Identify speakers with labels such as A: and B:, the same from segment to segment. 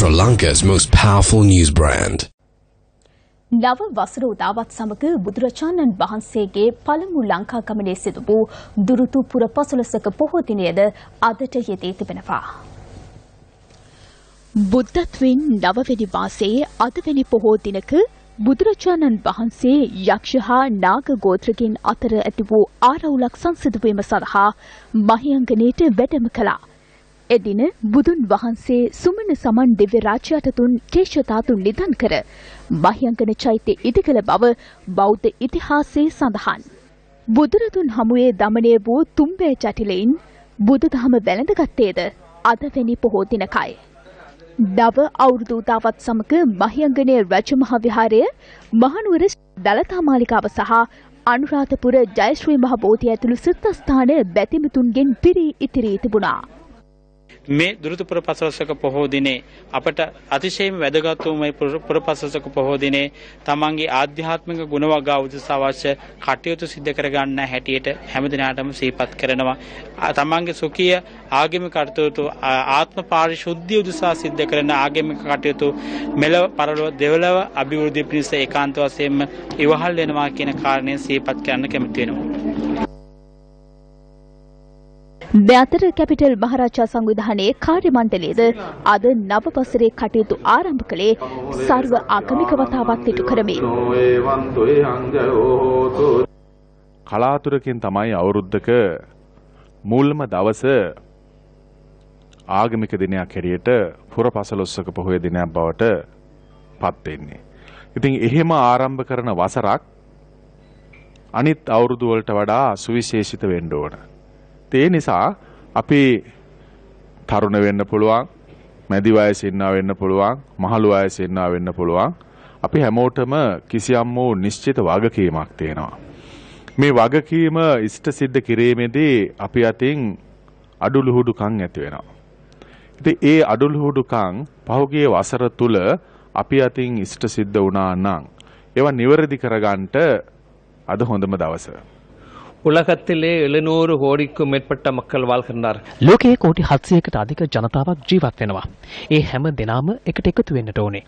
A: Sri Lanka's most powerful news brand.
B: නව වසර උදාවත් සමග බුදුරජාණන් වහන්සේගේ පළමු ලංකා ගමනේ සිදු වූ දුරුතු පුර පසළොස්වක පොහෝ දිනයද අදට යෙදී තිබෙනවා. බුද්ධත්වයෙන් නවවැනි මාසයේ අදවැනි පොහෝ දිනක බුදුරජාණන් වහන්සේ යක්ෂ හා නාග ගෝත්‍රකින් අතර ඇති වූ ආරවුලක් සංසිදුවීම සඳහා මහියංගනයට වැඩම කළා. එදින බුදුන් වහන්සේ සුමන සමන් දිව්‍ය රාජ්‍යයට තුන් කේශතාතුන් නිධන් කර මහියංගන චෛත්‍ය ඉදිකළ බව බෞද්ධ ඉතිහාසයේ සඳහන්. බුදුරදුන් හමුවේ දමනය වූ තුම්බෑ ජටිලයින් බුදුදහම වැළඳගත්තේද අදවැනි පොහෝ දිනකයි. නව අවුරුදු උදාවත් සමග මහියංගනය රජමහා විහාරය මහනුවර දළතා මාලිකාව සහ අනුරාධපුර ජයශ්‍රී මහ බෝධිය ඇතුළු සිත්තස්ථාන බැතිමතුන්ගෙන් පිරී ඉතිරී තිබුණා.
C: මේ දුරුතුපුර පසළොස්වක පොහෝ දිනේ අපට අතිශයින්ම වැදගත් වූ මේ පුර පසළොස්වක පොහෝ දිනේ තමන්ගේ ආධ්‍යාත්මික ගුණ වගා උදෙසා අවශ්‍ය කටයුතු සිදු කර ගන්න හැටියට හැමදිනාටම සිහිපත් කරනවා. තමන්ගේ සුඛීය ආගමික කටයුතු ආත්ම පාරිශුද්ධිය උදෙසා සිදු කරන ආගමික කටයුතු මෙලව පරලොව දෙවලව අභිවෘද්ධිය පිණිස ඒකාන්ත වශයෙන්ම ඉවහල් වෙනවා කියන කාරණය සිහිපත් කරන්න කැමති වෙනවා.
B: මෙතර කැපිටල් මහරාජා සංවිධානයේ කාර්ය මණ්ඩලයේද අද නව වසරේ කටයුතු ආරම්භ කළේ සර්ව ආගමික වතාවක් ඉටු කරමින්.
D: කලාතුරකින් තමයි අවුරුද්දක මුල්ම දවස ආගමික දිනයක් හැටියට පුරපසළොස්වක පොහොය දිනයක් බවට පත් වෙන්නේ. ඉතින් එහෙම ආරම්භ කරන වසරක් අනිත් අවුරුදු වලට වඩා සුවිශේෂිත වෙන්න ඕන. ඒ නිසා අපි තරුණ වෙන්න පුළුවන්, මැදි වයසේ ඉන්නා වෙන්න පුළුවන්, මහලු වයසේ ඉන්නා වෙන්න පුළුවන්. අපි හැමෝටම කිසියම් වූ නිශ්චිත වගකීමක් තියෙනවා. මේ වගකීම ඉෂ්ට සිද්ධ කිරීමේදී අපි අතින් අඩුලුහුඩුකම් ඇති වෙනවා. ඉතින් ඒ අඩුලුහුඩුකම් පහුගිය වසර තුල අපි අතින් ඉෂ්ට සිද්ධ වුණා නම් ඒවා නිවැරදි කරගන්නට අද හොඳම දවස.
E: உலகத்திலே எழுநூறு கோடிக்கும் மேற்பட்ட மக்கள் வாழ்கின்றார்
F: ලෝකයේ කෝටි 700කට අධික ජනතාවක් ජීවත් වෙනවා. ඒ හැම දෙනාම එකට එකතු වෙන්නට ඕනේ.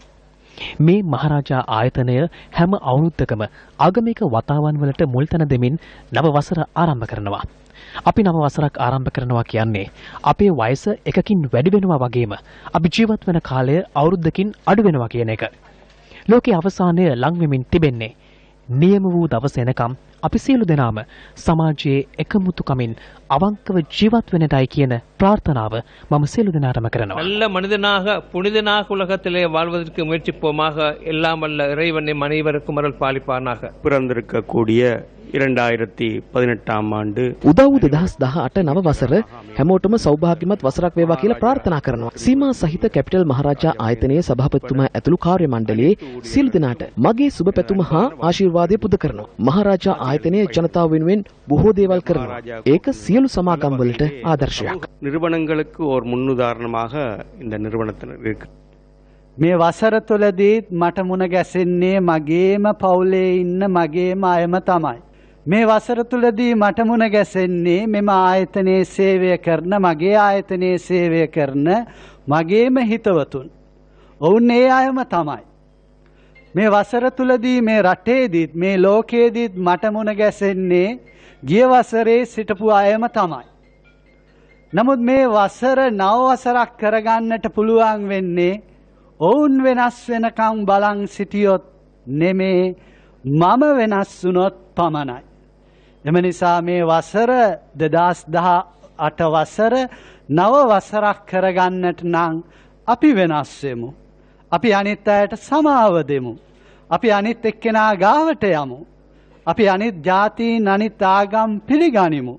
F: මේ මහරජා ආයතනය හැම අවුරුද්දකම ආගමික වතාවන් වලට මුල් තැන දෙමින් නව වසර ආරම්භ කරනවා. අපි නව වසරක් ආරම්භ කරනවා කියන්නේ අපේ වයස එකකින් වැඩි වෙනවා වගේම අපි ජීවත් වෙන කාලය අවුරුද්දකින් අඩු වෙනවා කියන එක. ලෝකයේ අවසානය ලං වෙමින් තිබෙන්නේ නියම වූ දවස එනකම් අපි සියලු දෙනාම සමාජයේ එකමුතුකමින් අවංකව ජීවත් වෙනටයි කියන பிரார்த்தனாவை மம சிலு தினாரம
E: நல்ல மனிதனாக புனிதனாக உலகத்திலே வாழ்வதற்கு முயற்சிப்போமாக எல்லாம் அல்ல இறைவனை மனைவருக்கும் அருள் பாலிப்பானாக.
G: பிறந்திருக்கக்கூடிய இரண்டாயிரத்தி பதினெட்டாம் ஆண்டு
H: උදව් දෙදහස් දහ අට නව වසර හැමෝටම සෞභාග්‍යමත් වසරක් වේවා කියලා ප්‍රාර්ථනා කරනවා. සීමා සහිත කැපිටල් මහරජා ආයතනයේ සභාපතිතුමා ඇතුළු කාර්ය මණ්ඩලයේ සියලු දෙනාට මගේ සුබ පැතුම හා ආශිර්වාදය පුද කරනවා. මහරජා ආයතනයේ ජනතාව වෙනුවෙන් බොහෝ දේවල් කරනවා. ඒක සියලු සමාගම් වලට ආදර්ශයක්.
G: நிறுவனங்களுக்கு ஒரு முன்னுதாரணமாக இந்த நிறுவனத்தினர் இருக்கு
I: මේ වසර තුළදීත් මට මුණ ගැසෙන්නේ මගේම පවුලේ ඉන්න මගේම අයම තමයි. මේ වසර තුළදී මට මුණ ගැසෙන්නේ මෙම ආයතනයේ සේවය කරන මගේ ආයතනයේ සේවය කරන මගේම හිතවතුන්. ඔවුන් ඒ අයම තමයි. මේ වසර තුළදී මේ රටේදීත් මේ ලෝකයේදීත් මට මුණ ගැසෙන්නේ ගිය වසරේ සිටපු අයම තමයි. නමුත් මේ වසර නව වසරක් කරගන්නට පුළුවන් වෙන්නේ ඔවුන් වෙනස් වෙනකම් බලන් සිටියොත් නෙමේ මම වෙනස් වුනොත් පමණයි. එම නිසා මේ වසර දෙදස් දහ අට වසර නව වසරක් කරගන්නට නං අපි වෙනස්වෙමු. අපි අනිත් අයට සමාව දෙමු. අපි අනිත් එක්කෙනා ගාවට යමු. අපි අනිත් ජාතීන් අනිත් ආගම් පිළිගනිමු.